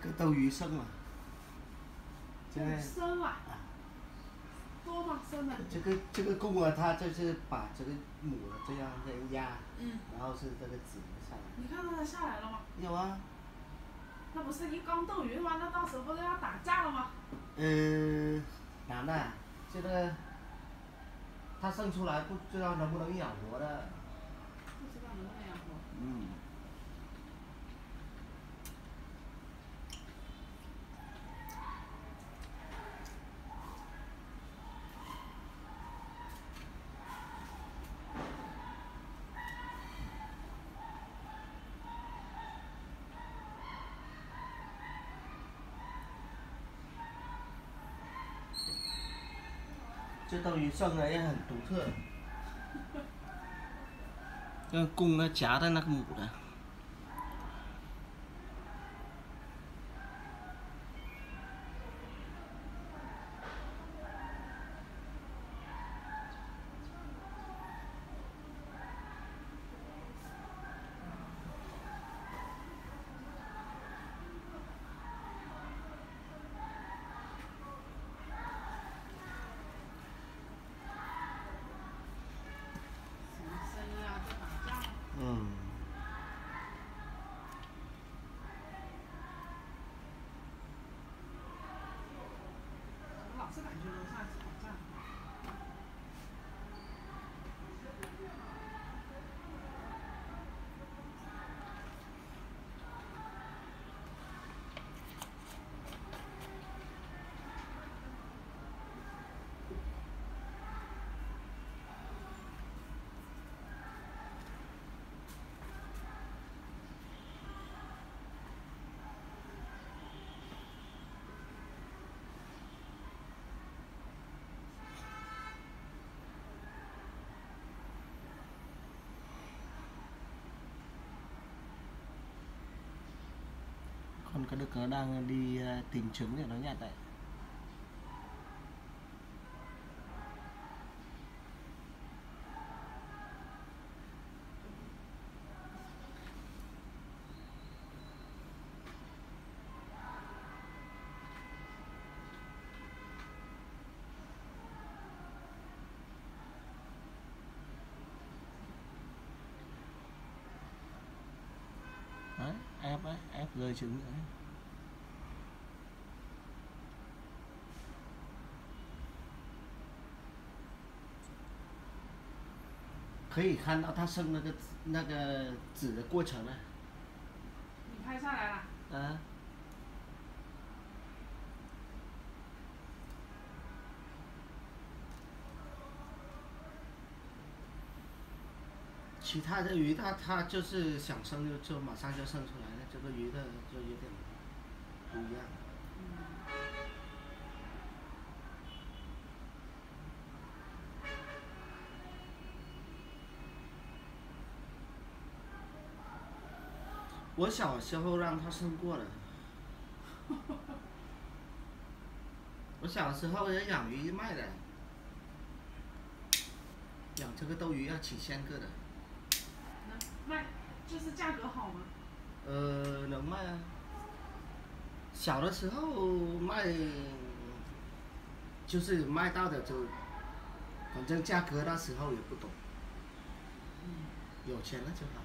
个斗鱼生了，这个生啊，多吗？生的。这个这个公啊，它就是把这个母的这样这样压，嗯，然后是这个子的下来。你看到它下来了吗？有啊，那不是一缸斗鱼吗？那到时候不是要打架了吗？嗯，男的，这个它生出来不知道能不能养活的。不知道能不能养活。嗯。这斗鱼上来也很独特，要公的夹的那个母的。感觉的话，có đứa có đang đi ờ, tìm trứng để nó nhặt đấy. Đấy, ép đấy ép rơi trứng nữa. 可以看到它生那个那个籽的过程呢。你拍下来了。啊。其他的鱼它它就是想生就就马上就生出来了，这个鱼的就有点不一样。我小时候让他生过了。我小时候也养鱼卖的，养这个斗鱼要几千个的。能卖，就是价格好吗？呃，能卖啊。小的时候卖，就是卖到的就，反正价格那时候也不懂，有钱了就好。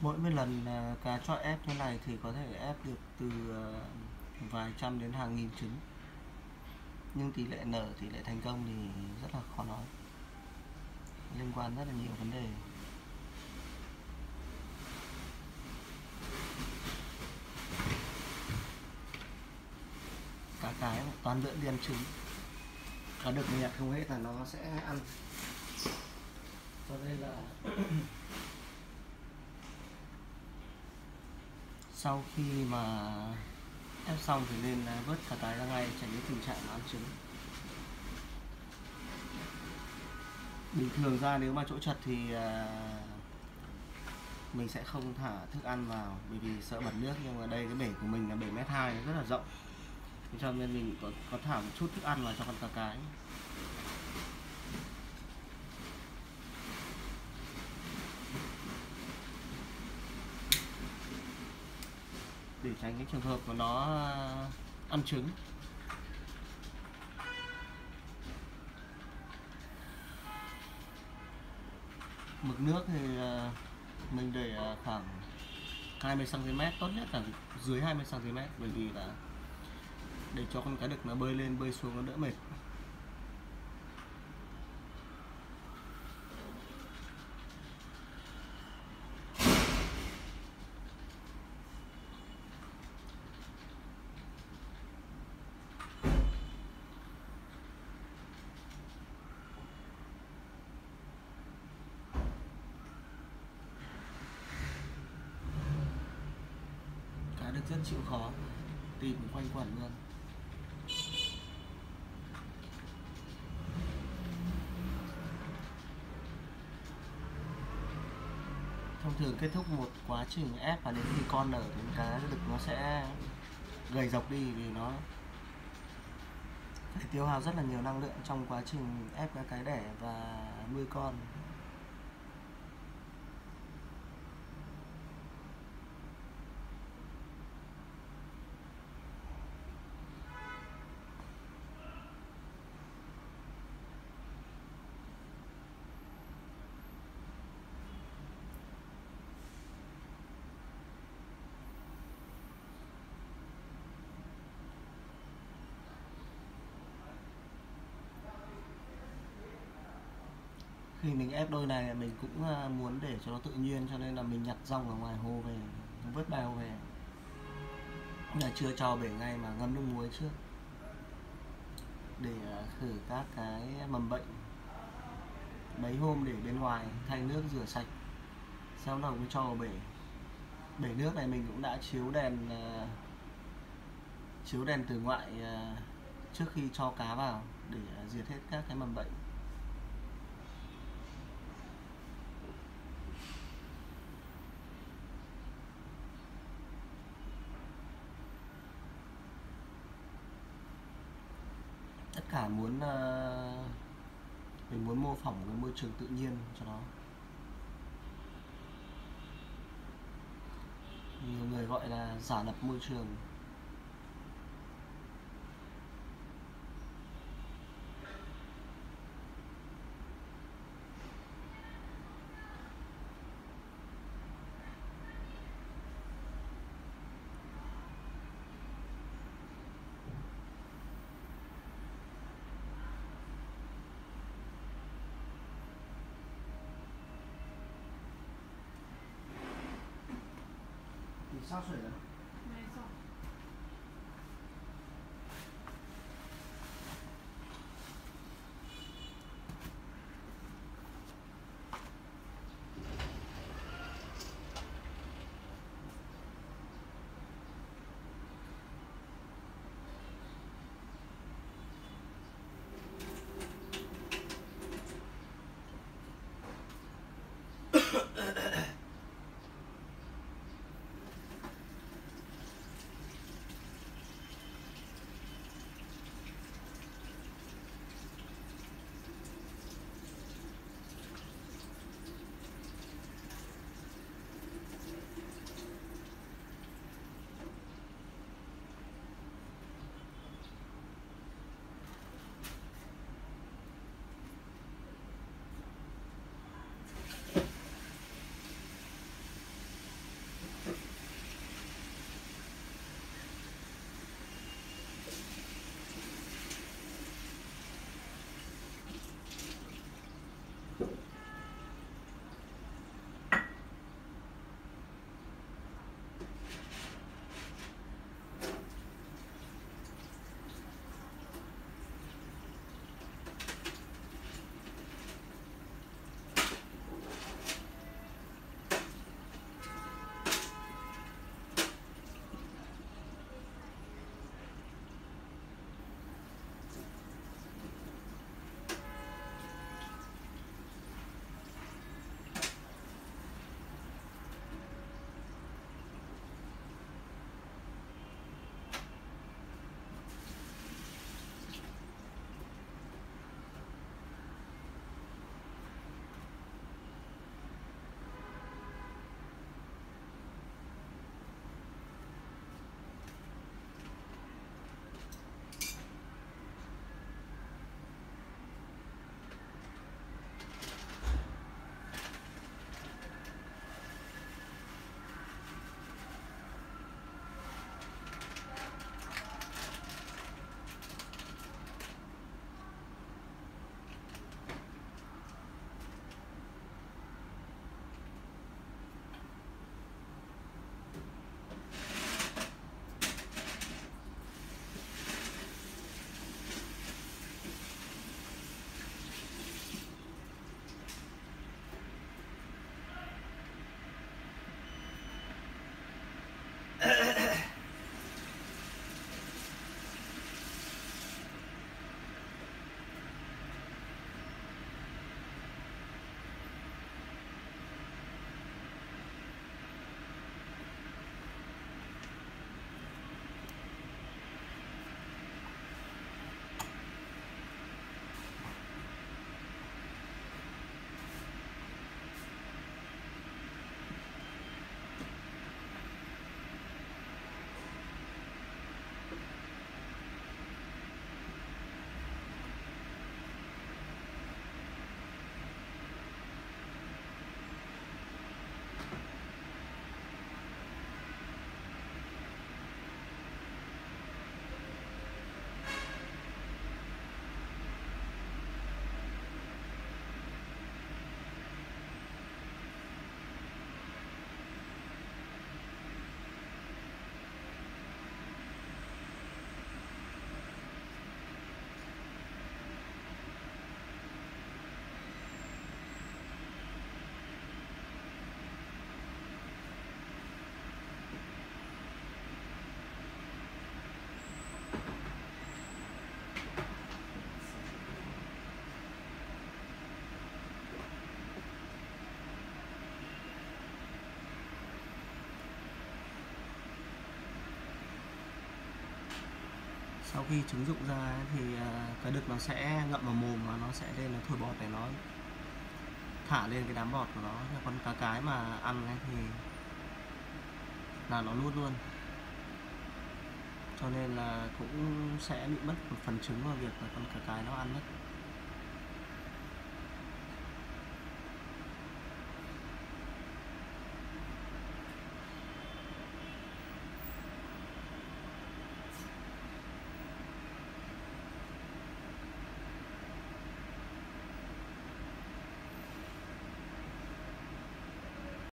Mỗi một lần à, cá chọi ép thế này thì có thể ép được từ à, vài trăm đến hàng nghìn trứng. Nhưng tỷ lệ nở tỷ lệ thành công thì rất là khó nói. Liên quan rất là nhiều vấn đề cá cái toàn lượn đi ăn trứng. Cá đực nhặt không hết là nó sẽ ăn. Cho nên là sau khi mà ép xong thì nên à, vớt cả cái ra ngay, tránh cái tình trạng ăn trứng. Bình thường ra nếu mà chỗ chật thì à, mình sẽ không thả thức ăn vào, bởi vì sợ bẩn nước, nhưng mà đây cái bể của mình là bể mét hai, rất là rộng thì cho nên mình có, có thả một chút thức ăn vào cho con cá cái. Để tránh cái trường hợp của nó à, ăn trứng. Mực nước thì à, mình để à, khoảng 20 cm tốt nhất là dưới 20 cm bởi vì là để cho con cá đực nó bơi lên, bơi xuống nó đỡ mệt. Cá được rất chịu khó, tìm quanh quẩn luôn. Thường kết thúc một quá trình ép và đến khi con nở thì cá đực nó sẽ gầy dọc đi vì nó phải tiêu hao rất là nhiều năng lượng trong quá trình ép các cái đẻ và nuôi con. Khi mình ép đôi này, mình cũng ờ, muốn để cho nó tự nhiên, cho nên là mình nhặt rong ở ngoài hồ về vớt bao về. Là chưa cho bể ngay mà ngâm nước muối trước. Để ờ, khử các cái mầm bệnh. Mấy hôm để bên ngoài thay nước rửa sạch, sau đó mới cho vào bể. Bể nước này mình cũng đã chiếu đèn ờ, chiếu đèn từ ngoại trước khi cho cá vào để diệt hết các cái mầm bệnh. Cả muốn uh, mình muốn mô phỏng cái môi trường tự nhiên cho nó. Nhiều người gọi là giả lập môi trường. 上诉人。Sau khi trứng rụng ra thì à, cái đực nó sẽ ngậm vào mồm và nó sẽ lên nó thổi bọt để nó thả lên cái đám bọt của nó. Nhưng con cá cái mà ăn ấy thì là nó nuốt luôn. Cho nên là cũng sẽ bị mất một phần trứng vào việc là con cá cái nó ăn mất.